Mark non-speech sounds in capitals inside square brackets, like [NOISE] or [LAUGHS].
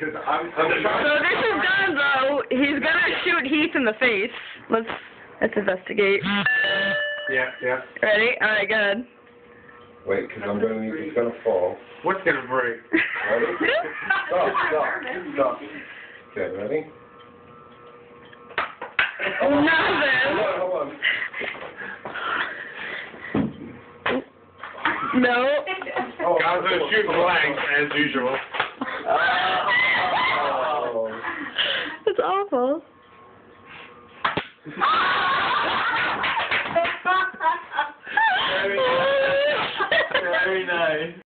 because I'm, I'm So this is Gonzo. He's gonna shoot Heath in the face. Let's let's investigate. Yeah, yeah. Ready? All right, good. Wait, because I'm gonna, it's gonna fall. What's gonna break? Ready? [LAUGHS] Stop, stop, stop. Okay, ready? Oh, Nothing. Hold on, No. hold on. Oh, Gonzo shooting blanks as usual. Oh. That's awful. [LAUGHS] Very nice.